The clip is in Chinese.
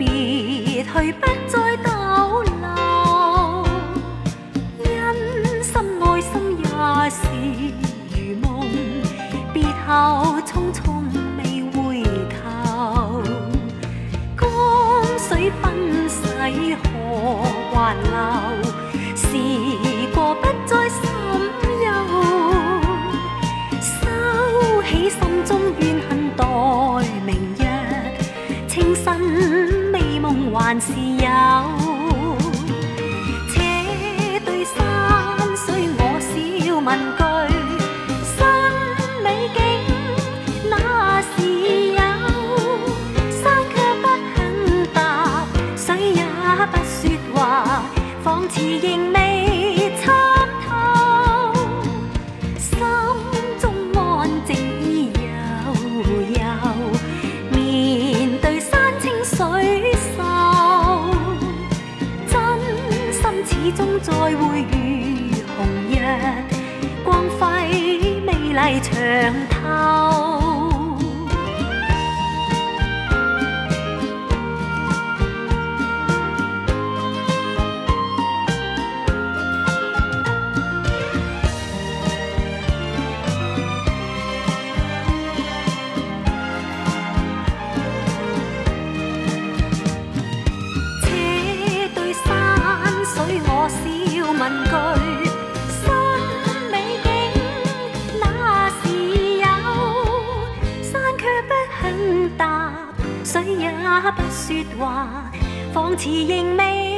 去不再逗留，因心爱心也是如梦，别后匆匆未回头。江水奔逝何还流？时 是有。且对山水我笑问句，新美景那时有，山却不肯答，水也不说话，仿似仍未心始终再会如红日，光辉美丽长透。水也不说话，仿似仍未。